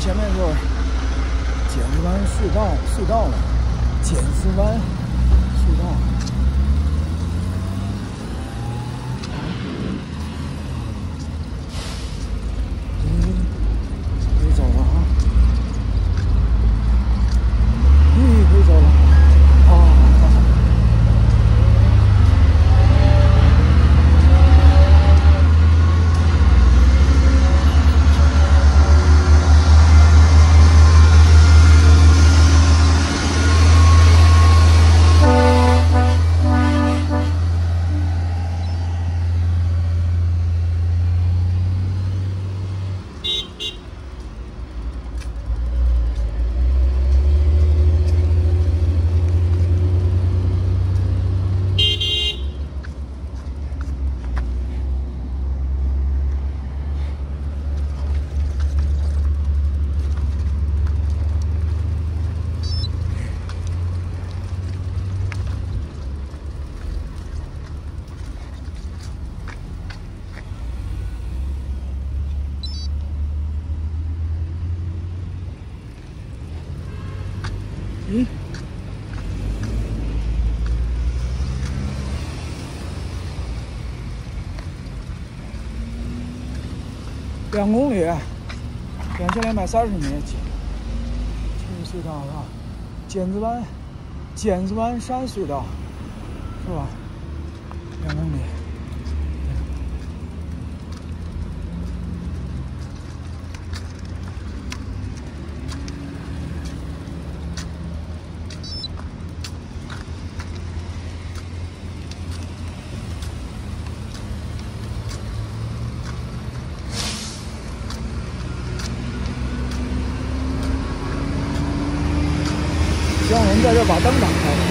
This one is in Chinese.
前面就是剪子湾隧道，隧道了，剪子湾隧道。咦？两公里，两千两百三十米，进进隧道是吧？剪子湾，剪子湾山隧道，是吧？两公里。让，我们在这把灯打开。